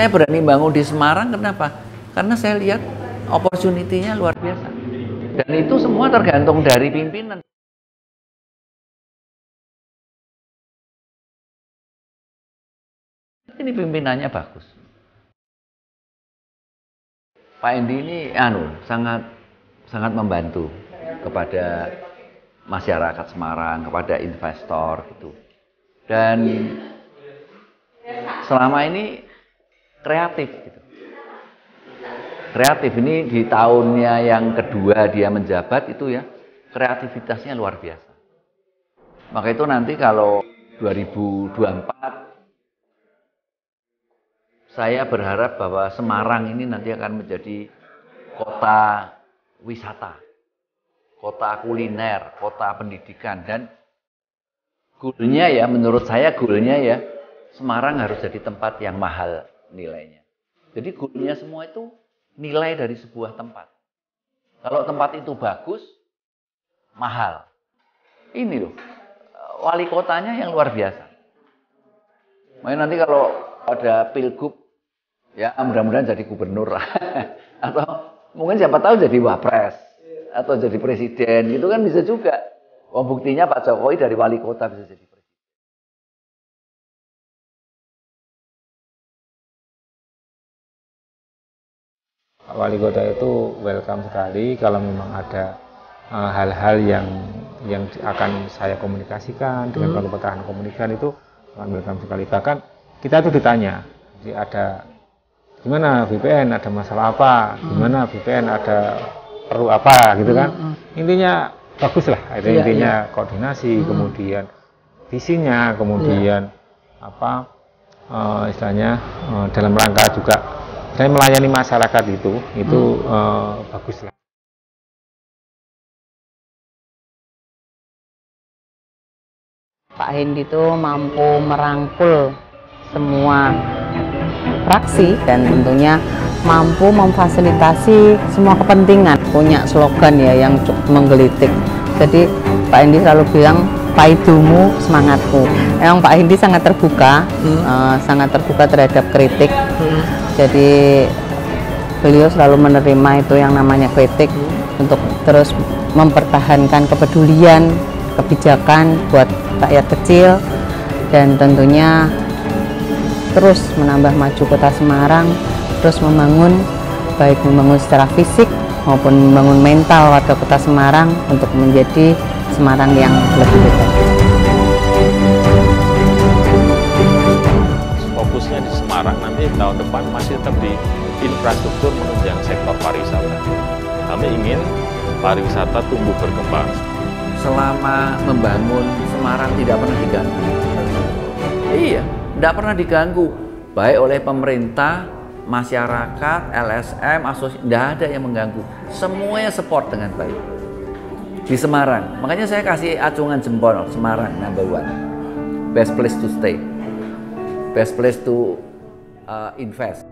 saya berani bangun di Semarang kenapa? Karena saya lihat opportunity-nya luar biasa. Dan itu semua tergantung dari pimpinan. Ini pimpinannya bagus. Pak Endi ini anu sangat sangat membantu kepada masyarakat Semarang, kepada investor gitu. Dan selama ini kreatif gitu. Kreatif ini di tahunnya yang kedua dia menjabat itu ya, kreativitasnya luar biasa. Maka itu nanti kalau 2024 saya berharap bahwa Semarang ini nanti akan menjadi kota wisata, kota kuliner, kota pendidikan dan goalnya ya menurut saya goalnya ya Semarang harus jadi tempat yang mahal nilainya. Jadi goalnya semua itu nilai dari sebuah tempat. Kalau tempat itu bagus, mahal. Ini loh, wali kotanya yang luar biasa. Makanya nanti kalau ada pilgub ya mudah-mudahan jadi gubernur atau mungkin siapa tahu jadi wapres atau jadi presiden gitu kan bisa juga. Oh buktinya Pak Jokowi dari wali kota bisa jadi presiden. Wali kota itu welcome sekali kalau memang ada eh, hal-hal uh, yang yang akan saya komunikasikan dengan hmm. pertahanan komunikasi itu welcome sekali. Bahkan kita tuh ditanya, jadi ada gimana VPN ada masalah apa, hmm. gimana VPN ada perlu apa gitu kan. Hmm, hmm. Intinya bagus lah, itu ya, intinya ya. koordinasi, hmm. kemudian visinya, kemudian ya. apa uh, istilahnya uh, dalam rangka juga saya melayani masyarakat itu itu hmm. uh, bagus lah. Pak Hendi itu mampu merangkul semua fraksi dan tentunya mampu memfasilitasi semua kepentingan punya slogan ya yang cukup menggelitik jadi Pak Hendi selalu bilang paidumu semangatku emang Pak Hendi sangat terbuka hmm. uh, sangat terbuka terhadap kritik hmm. Jadi beliau selalu menerima itu yang namanya kritik untuk terus mempertahankan kepedulian kebijakan buat rakyat kecil dan tentunya terus menambah maju kota Semarang, terus membangun baik membangun secara fisik maupun membangun mental warga kota Semarang untuk menjadi Semarang yang lebih baik. Fokusnya di Semarang nanti tahun depan masih tetap di infrastruktur menunjang sektor pariwisata. Kami ingin pariwisata tumbuh berkembang. Selama membangun Semarang tidak pernah diganggu. Iya, tidak pernah diganggu baik oleh pemerintah, masyarakat, LSM, asosiasi, tidak ada yang mengganggu. Semuanya support dengan baik. Di Semarang, makanya saya kasih acungan jempol Semarang number one, best place to stay, best place to uh, invest.